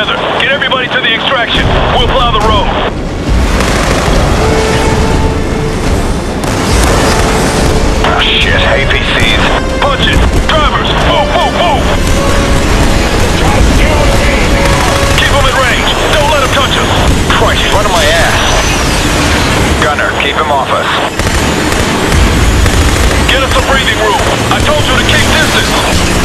together. Get everybody to the extraction. We'll plow the road. Oh, shit. APCs. Punch it. Drivers, move, move, move. Keep them at range. Don't let them touch us. Christ, he's running my ass. Gunner, keep him off us. Get us some breathing room. I told you to keep distance.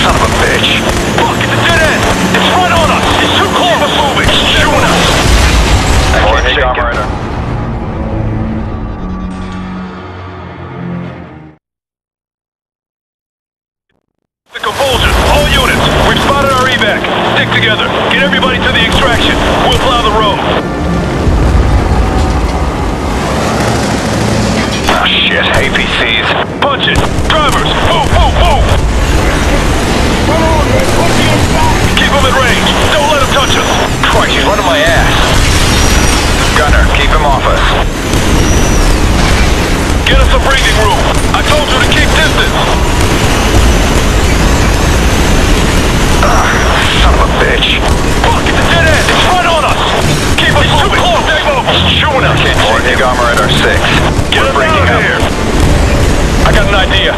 Son of a bitch. Look, it's a dead end. It's right on us. It's too close. Keep us moving. It's shooting us. I can't shake it. operator. The compulsion. All units. We've spotted our. Keep them at range. Don't let them touch us. Christ, he's running my ass. Gunner, keep him off us. Get us some breathing room. I told you to keep distance. Ah, son of a bitch. Look, it's a dead end. It's right on us. Keep us moving. Too close. Moving. It's shooting us. More HIG operator 6. Get We're breaking out of here. I got an idea.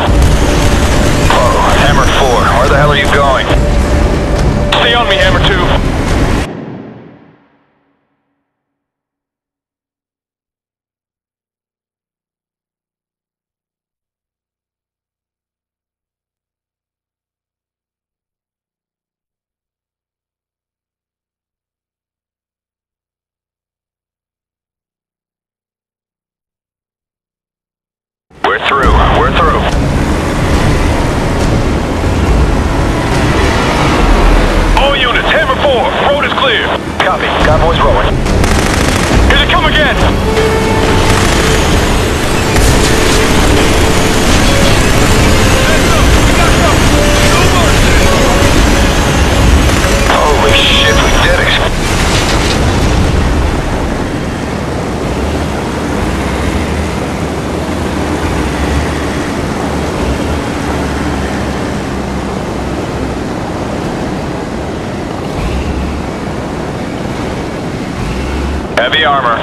Armor.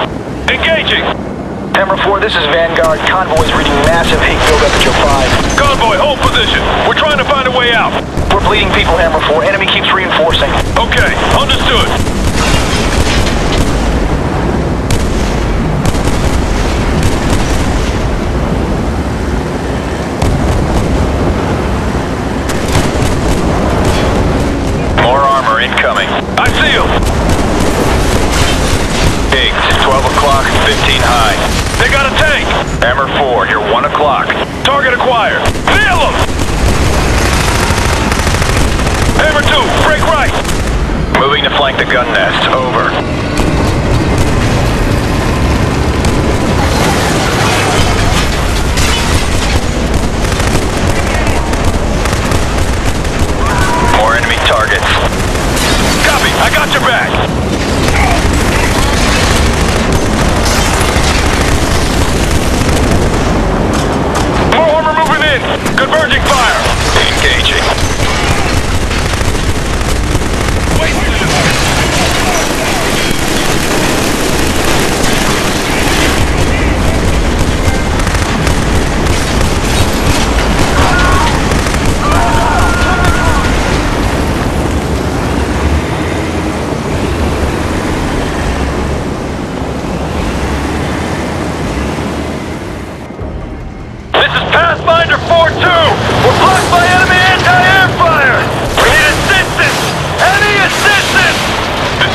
Engaging. Hammer 4, this is Vanguard. Convoy's reading massive heat buildup at your 5. Convoy, hold position. We're trying to find a way out. We're bleeding people, Hammer 4. Enemy keeps reinforcing. Okay, understood. More armor incoming. I see them. Higgs, 12 o'clock, 15 high. They got a tank. Hammer 4, you're 1 o'clock. Target acquired. Nail them. Hammer 2, break right. Moving to flank the gun nest. Over.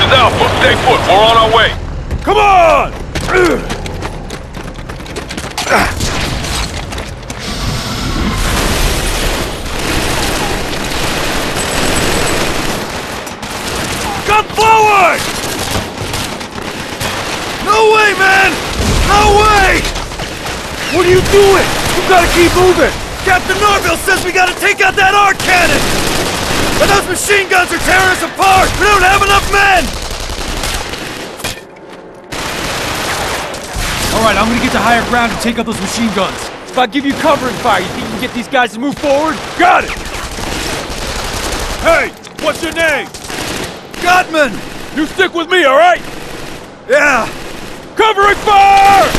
Is Alpha. Stay put. We're on our way. Come on. Come forward! No way, man! No way! What are you doing? You gotta keep moving! Captain Narville says we gotta take out that arc cannon! But those machine guns are tearing us apart! We don't have enough men! Alright, I'm gonna get to higher ground and take out those machine guns. If I give you covering fire, you think you can get these guys to move forward? Got it! Hey! What's your name? Godman! You stick with me, alright? Yeah! Covering fire!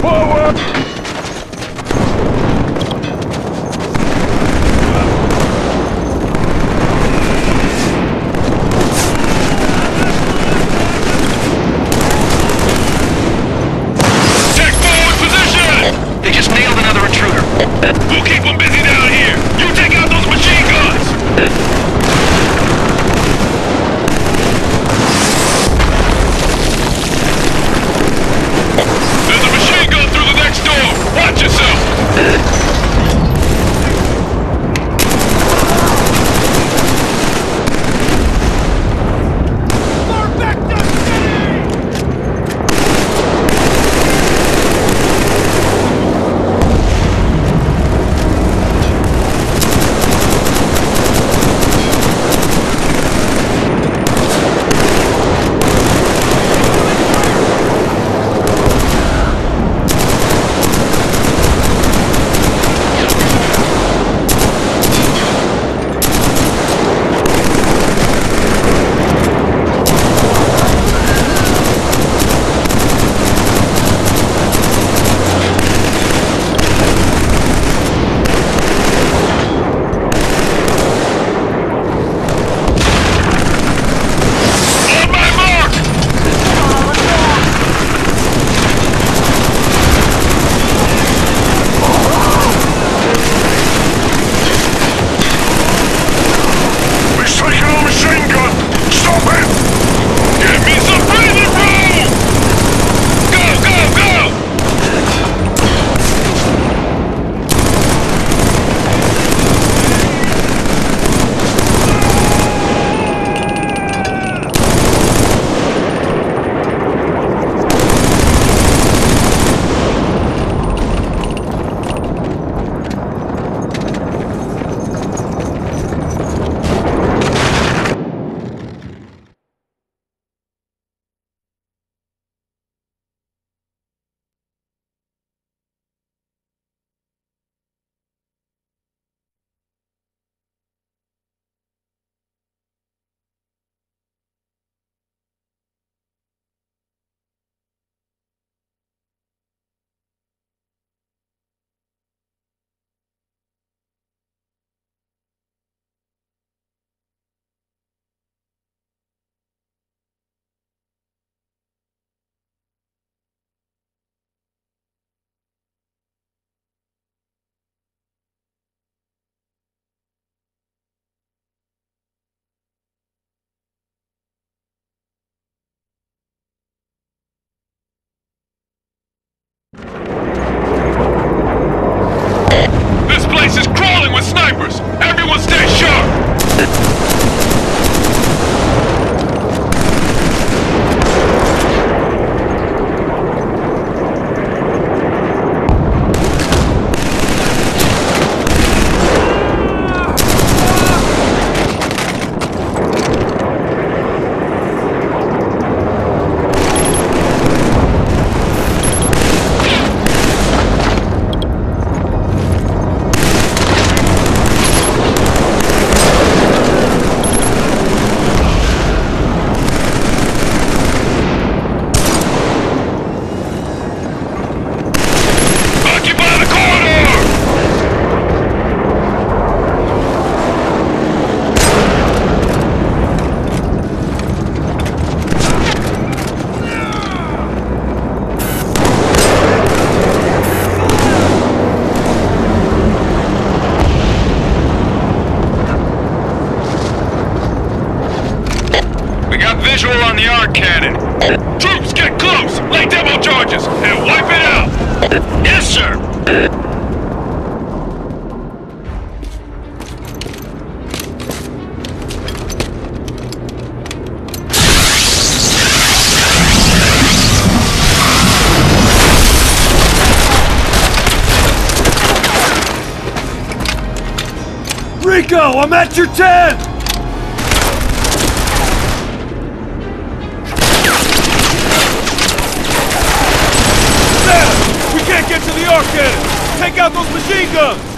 Whoa world. place is crawling with snipers! Everyone stay sharp! Troops, get close! Lay demo charges and wipe it out! Yes, sir! Rico, I'm at your tent! Out those machine guns!